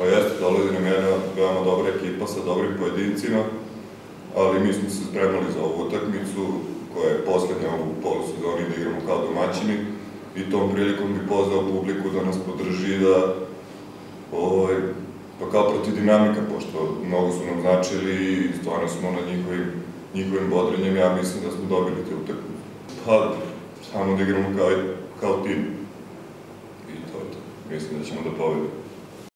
Pa jeste, da, dolazi nam jedna veoma dobra ekipa sa dobrim pojedincima, ali mi smo se spremali za ovu utakmicu, koja je poslednja u polusezoni da igramo kao domaćini, i tom prilikom bi pozvao publiku da nas podrži da ovaj, pa kao protiv dinamika, pošto mnogo su nam značili i stvarno smo na njihovim, njihovim bodrenjem, ja mislim da smo dobili te utakmice. Pa, samo da igramo kao, kao tim. I to je to. Mislim da ćemo da povedemo.